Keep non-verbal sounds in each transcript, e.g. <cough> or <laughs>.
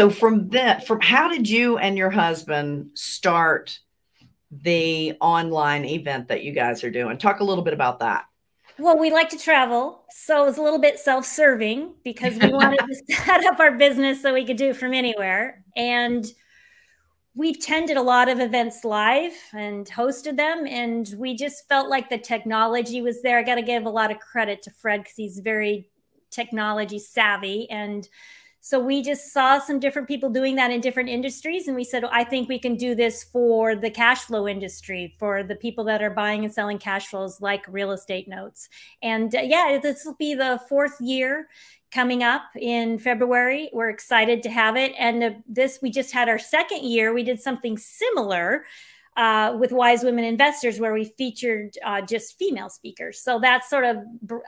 So from that, from how did you and your husband start the online event that you guys are doing? Talk a little bit about that. Well, we like to travel, so it was a little bit self-serving because we wanted to <laughs> set up our business so we could do it from anywhere. And we've tended a lot of events live and hosted them and we just felt like the technology was there i got to give a lot of credit to fred because he's very technology savvy and so we just saw some different people doing that in different industries and we said i think we can do this for the cash flow industry for the people that are buying and selling cash flows like real estate notes and uh, yeah this will be the fourth year coming up in February. We're excited to have it. And uh, this, we just had our second year. We did something similar uh, with Wize Women Investors, where we featured uh, just female speakers. So that's sort of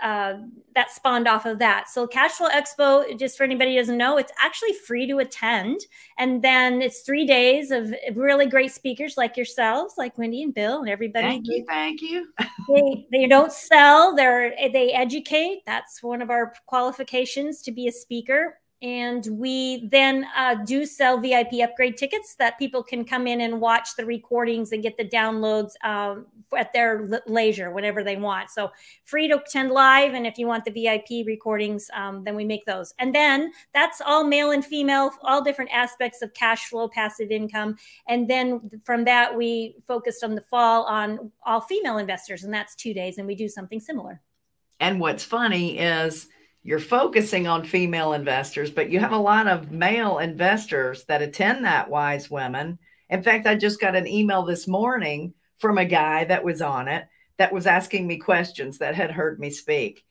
uh, that spawned off of that. So Cashflow Expo, just for anybody who doesn't know, it's actually free to attend, and then it's three days of really great speakers like yourselves, like Wendy and Bill, and everybody. Thank you, thank you. <laughs> they they don't sell; they're they educate. That's one of our qualifications to be a speaker and we then uh, do sell VIP upgrade tickets that people can come in and watch the recordings and get the downloads um, at their leisure whenever they want. So free to attend live, and if you want the VIP recordings, um, then we make those. And then that's all male and female, all different aspects of cash flow, passive income, and then from that we focused on the fall on all female investors, and that's two days, and we do something similar. And what's funny is you're focusing on female investors, but you have a lot of male investors that attend that Wize Women. In fact, I just got an email this morning from a guy that was on it that was asking me questions that had heard me speak.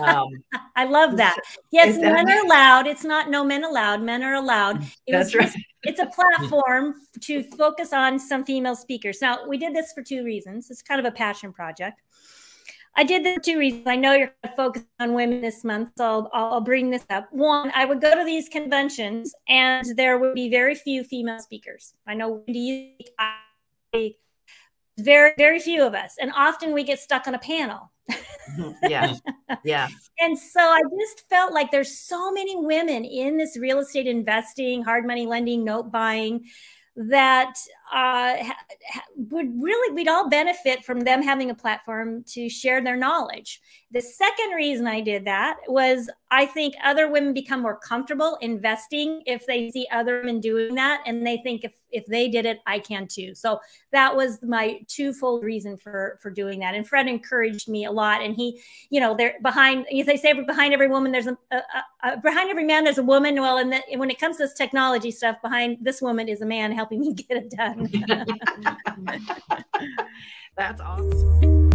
Um, <laughs> I love that. Yes, that, men are allowed. It's not no men allowed. Men are allowed. <laughs> It that's right. <laughs> It's a platform to focus on some female speakers. Now, we did this for two reasons. It's kind of a passion project. I did this for two reasons. I know you're focused on women this month, so I'll, I'll, bring this up. One, I would go to these conventions and there would be very few female speakers. I know Wendy, I, very, very few of us. And often we get stuck on a panel. Mm-hmm. yeah. <laughs> Yeah. and so I just felt like there's so many women in this real estate investing, hard money lending, note buying that uh, would really we'd all benefit from them having a platform to share their knowledge. The second reason i did that was i think other women become more comfortable investing if they see other women doing that and they think if if they did it i can too. So that was my twofold reason for for doing that. And fred encouraged me a lot and he you know they're behind as they say behind every woman there's a, a, a behind every man there's a woman. Well and when it comes to this technology stuff behind this woman is a man helping me <laughs> get it done <laughs> <laughs> That's awesome.